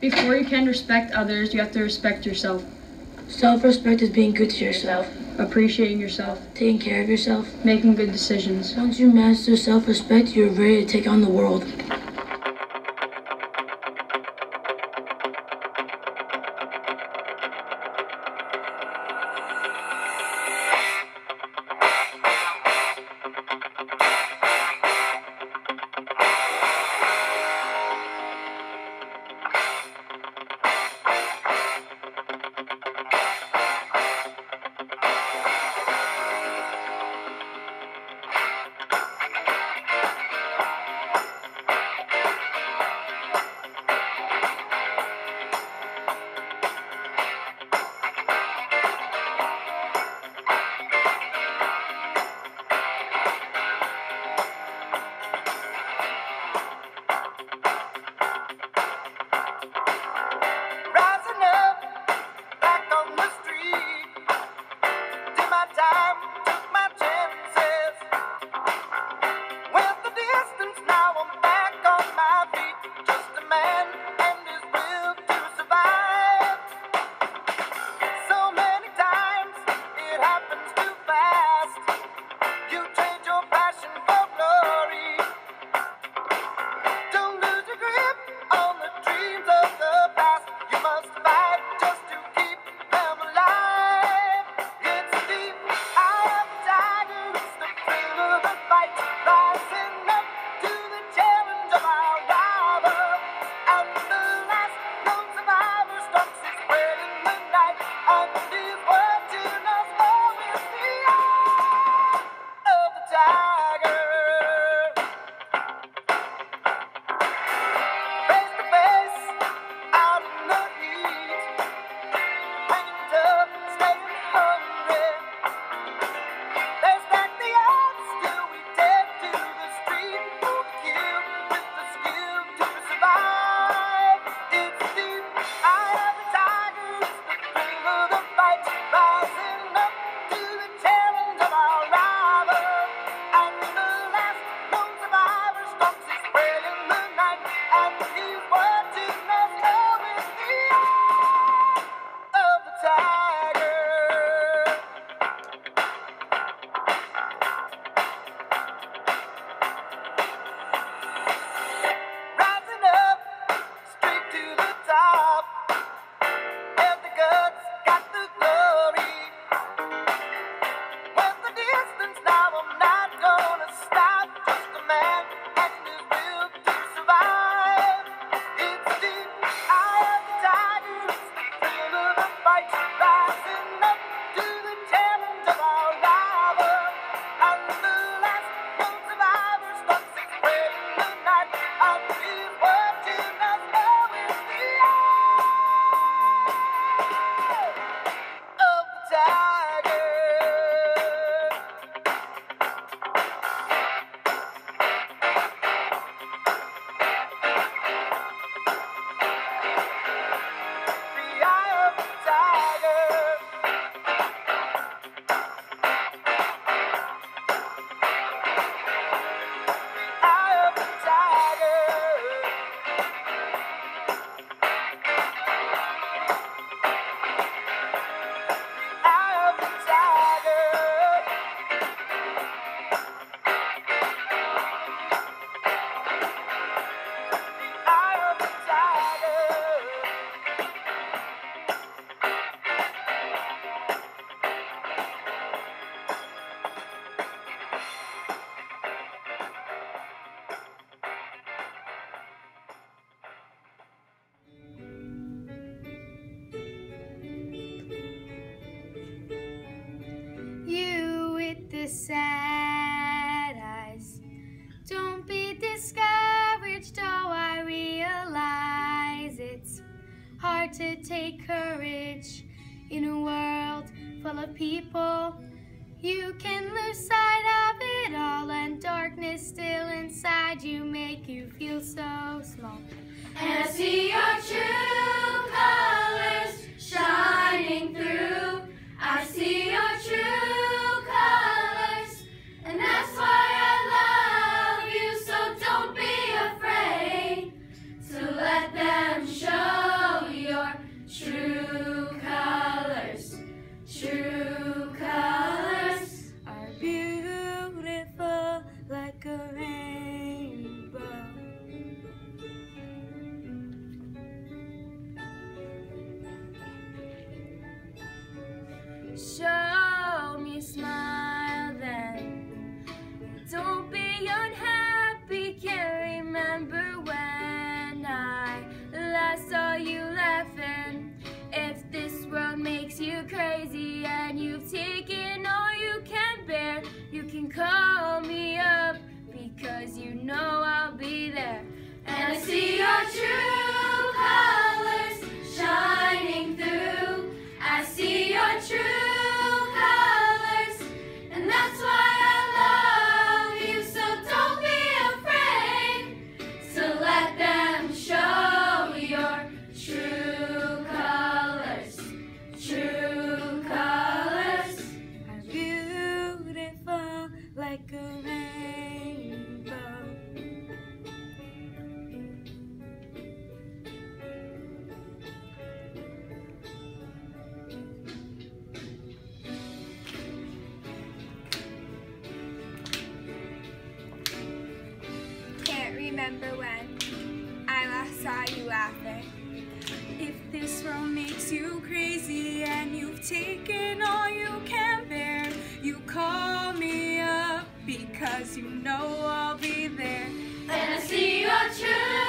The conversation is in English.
Before you can respect others, you have to respect yourself. Self respect is being good to yourself, appreciating yourself, taking care of yourself, making good decisions. Once you master self respect, you're ready to take on the world. sad eyes. Don't be discouraged, Oh, I realize it's hard to take courage in a world full of people. You can lose sight of it all and darkness still inside you make you feel so small. And I see your true colors shining through You can call me up because you know I'll be there. And I see your truth. Like a rainbow. Can't remember when I last saw you laughing. If this world makes you crazy and you've taken all you can bear, you call because you know I'll be there. And I see your true